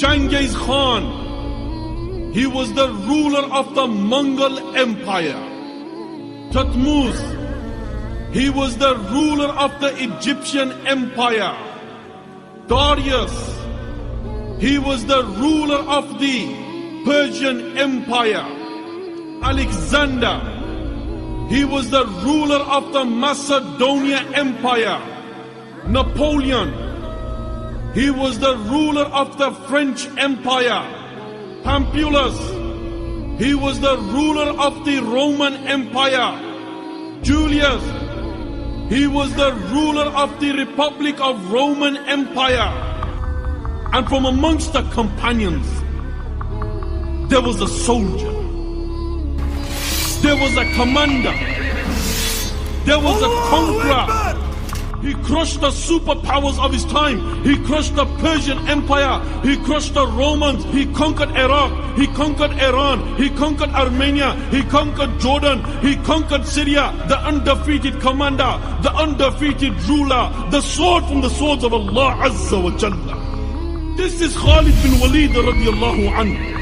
Genghis Khan, he was the ruler of the Mongol Empire. Thutmose, he was the ruler of the Egyptian Empire. Darius, he was the ruler of the Persian Empire. Alexander, he was the ruler of the Macedonia Empire. Napoleon, he was the ruler of the French Empire. Pompeius, he was the ruler of the Roman Empire. Julius, he was the ruler of the Republic of Roman Empire. And from amongst the companions, there was a soldier. There was a commander. There was a conqueror. He crushed the superpowers of his time. He crushed the Persian Empire. He crushed the Romans. He conquered Iraq. He conquered Iran. He conquered Armenia. He conquered Jordan. He conquered Syria. The undefeated commander. The undefeated ruler. The sword from the swords of Allah Azza wa Jalla. This is Khalid bin Walid radiallahu anhu.